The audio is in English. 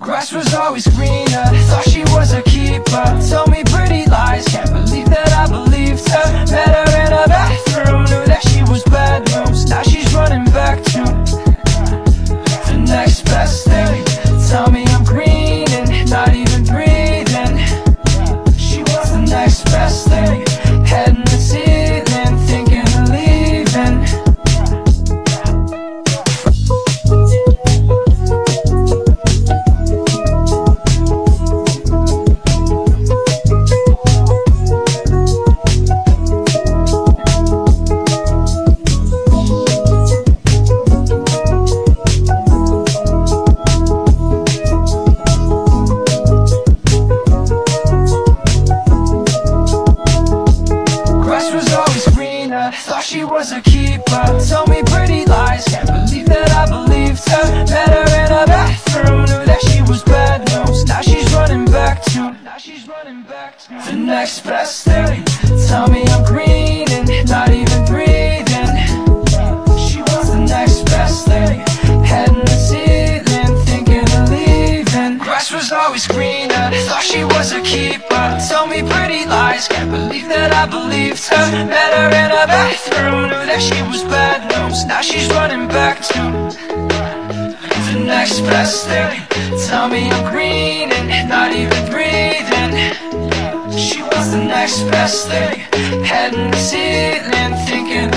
Grass was always greener, thought she was a keeper. Was always greener, thought she was a keeper. Told me pretty lies, can't believe that I believed her. Met her in a bathroom, knew that she was bad news. Now she's running back to, now she's running back to The next best thing, tell me I'm green and not even breathing. She was the next best thing, head in the ceiling, thinking of leaving. Grass was always greener, thought she was a keeper. Told me pretty lies, can't believe that I believed her. Met her in a bathroom, knew that she was bad news. Now she's running back to the next best thing. Tell me I'm green and not even breathing. She was the next best thing. Head in the ceiling, thinking